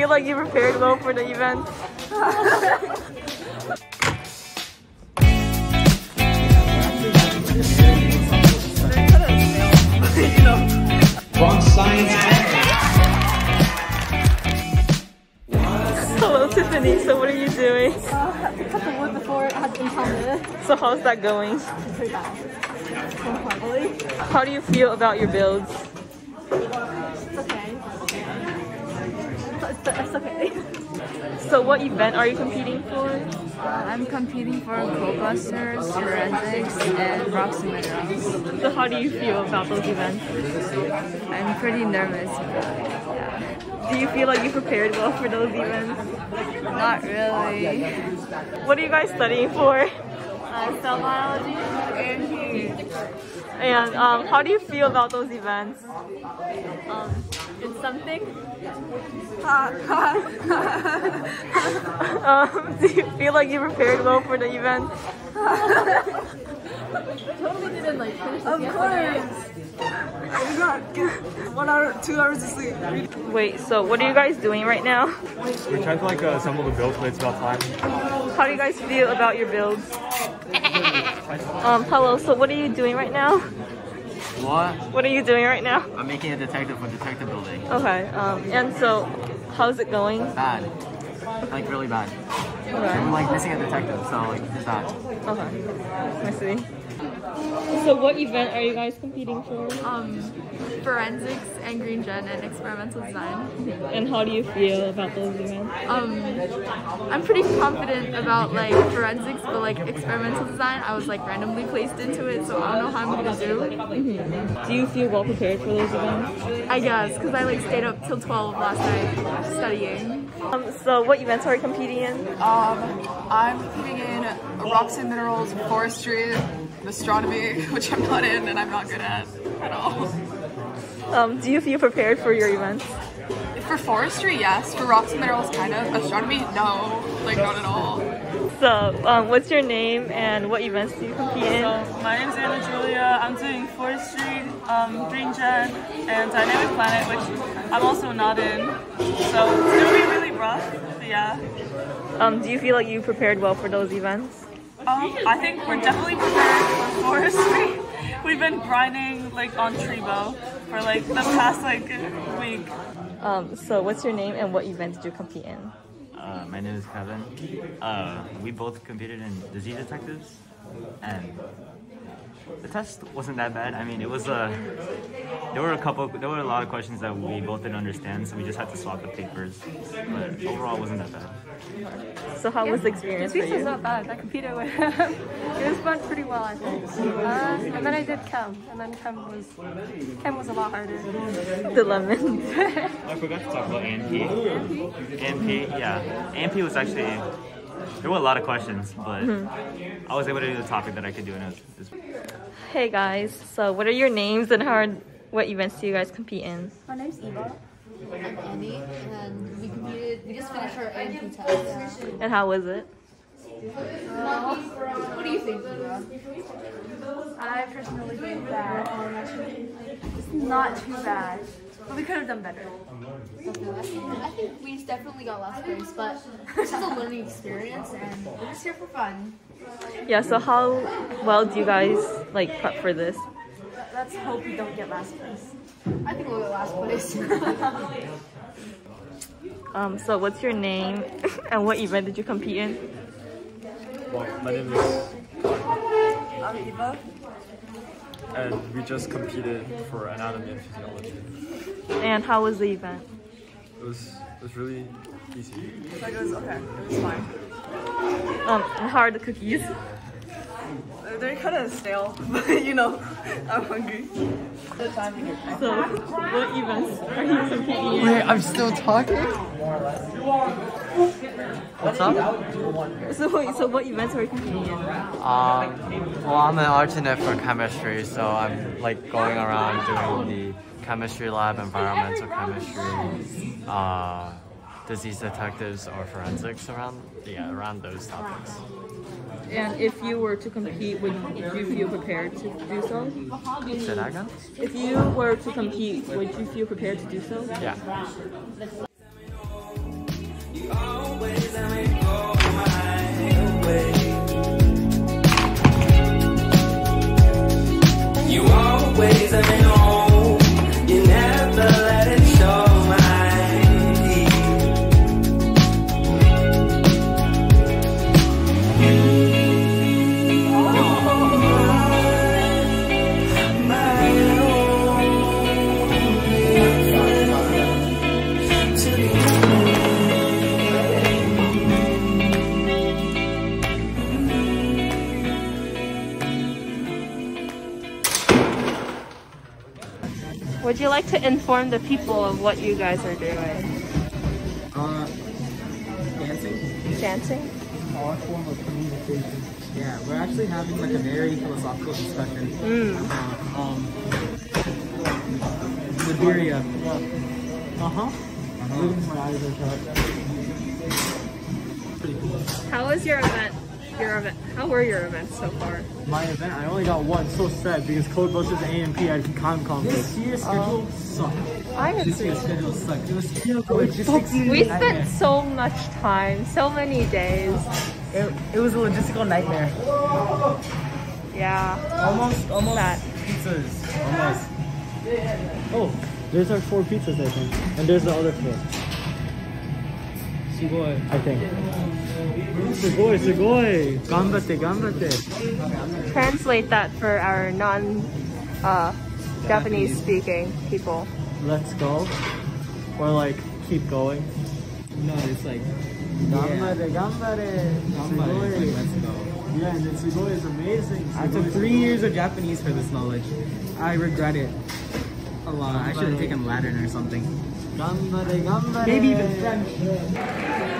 feel like you prepared well for the event? Science Hello, Tiffany. So what are you doing? Uh, cut the wood before it has been pounded. So how's that going? Pretty bad. How do you feel about your builds? It's okay. It's, it's okay. So what event are you competing for? I'm competing for Codebusters, forensics, and rocks and minerals. So how do you feel about those events? I'm pretty nervous. Yeah. Do you feel like you prepared well for those events? Not really. What are you guys studying for? Uh, cell biology and heat. And um, how do you feel about those events? Um, it's something. Um, do you feel like you prepared well for the event? totally didn't like finish Of course. I did not get one hour, two hours of sleep. Wait, so what are you guys doing right now? We're trying to like uh, assemble the build, but it's about time. How do you guys feel about your builds? Um, hello, so what are you doing right now? What? What are you doing right now? I'm making a detector for detector building. Okay, um, and so how's it going? Bad. Like really bad. Okay, I'm like missing a detector, so like it's bad. okay, I see. So what event are you guys competing for? Um, forensics and green gen and experimental design. And how do you feel about those events? Um, I'm pretty confident about like forensics, but like experimental design, I was like randomly placed into it, so I don't know how I'm gonna do. Do you feel well prepared for those events? I guess because I like stayed up till 12 last night studying. Um, so what events are you competing in? Um, I'm competing in rocks and minerals, forestry, astronomy, which I'm not in and I'm not good at at all. Um, do you feel prepared for your events? For forestry, yes. For rocks and minerals, kind of. Astronomy, no. Like, not at all. So, um, what's your name and what events do you compete in? My name's Anna Giulia. I'm doing forestry, um, green gen, and dynamic planet, which I'm also not in. So it's gonna be really rough. But yeah. Um, do you feel like you prepared well for those events? Um, I think we're definitely prepared for forestry. We've been grinding like on Trebo for like the past like week. Um, so, what's your name and what event did you compete in? Uh, my name is Kevin. Uh, we both competed in disease detectives, and the test wasn't that bad. I mean, it was Uh, there were a couple. There were a lot of questions that we both didn't understand, so we just had to swap the papers. But overall, it wasn't that bad. So, how was the experience for This was not bad. I competed with him. it went pretty well, I think. Uh, and then I did chem, and then chem was chem was a lot harder. The lemon. I forgot to talk about ANP. ANP, yeah. ANP was actually. There were a lot of questions, but I was able to do the topic that I could do, and it was, it was hey guys, so what are your names and how are, what events do you guys compete in? My name's Eva. I'm Andy, and we competed. We just finished our AMP test. And how was it? Uh, what do you think, Eva? I personally think that it's not too bad, but we could have done better. I think, I think we definitely got last place, but this is a learning experience, and we're just here for fun. Yeah, so how well do you guys like prep for this? Let's hope we don't get last place. I think we'll get last place. Um, so what's your name and what event did you compete in? Well, my name is, I'm Eva. and we just competed for anatomy and physiology. And how was the event? It was it was really easy. Like, it was okay. It was fine. Um, and how are the cookies? They're kind of stale, but you know, I'm hungry. So, what events are you competing in? Wait, I'm still talking? What's up? So, wait, so what events are you competing in? Um, well, I'm an alternate for chemistry, so I'm like going around doing the chemistry lab, environmental chemistry, uh, disease detectives or forensics around, yeah, around those topics. And if you were to compete, would you feel prepared to do so? Say that again? If you were to compete, would you feel prepared to do so? Yeah. Like to inform the people of what you guys are doing? Uh, dancing. Dancing? Our form of communication. Yeah, we're actually having like a very philosophical discussion. Mm. Uh, um, Liberia. Uh huh. My eyes are shut. How was your event? Your event. How were your events so far? My event, I only got one. So sad because Code Codebusters AMP had con conflict. This year's um, schedule sucked. I had This year's schedule sucked. It was still logistics. We spent so much time, so many days. It, it was a logistical nightmare. Yeah. Almost, almost That. pizzas. Almost. Oh, there's our four pizzas, I think. And there's the other four. Sugoi. I think. Sugoi, sugoi. Gambate, gambate. Translate that for our non uh, Japanese speaking people. Let's go. Or like, keep going. No, it's like Gambare, gambare. Sugoi. let's go. Yeah, and then sugoi is amazing. I took three years of Japanese for this knowledge. I regret it a lot. I should have taken Latin or something. Gambare, gambare. Maybe even French.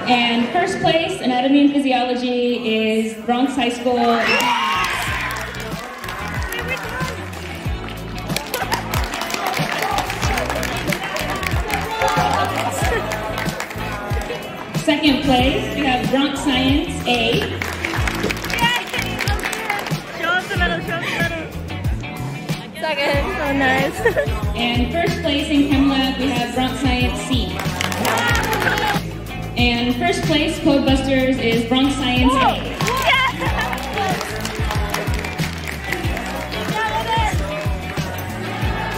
And first place, anatomy and physiology, is Bronx High School. Second place, we have Bronx Science A. so nice. And first place in Chem Lab, we have Bronx Science C. And first place, Codebusters, is Bronx Science A.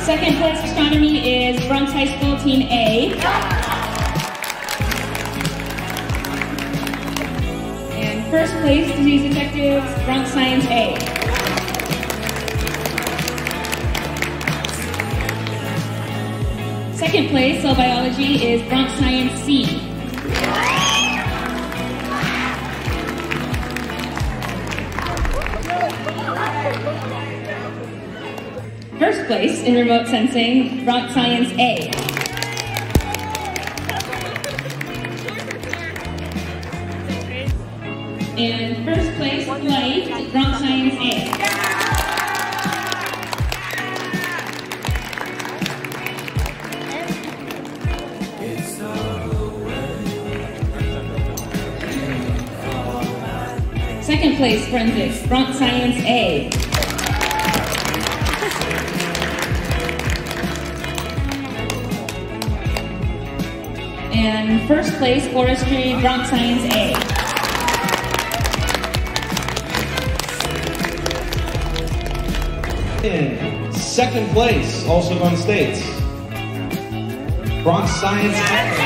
Second place astronomy is Bronx High School Team A. And first place disease detectives, Bronx Science A. Second place, cell biology, is Bronx Science C. First place in remote sensing, Bronx Science A. And first place, flight, Place, forensics, Bronx Science A. And first place, forestry, Bronx Science A. In second place, also going states. Bronx Science.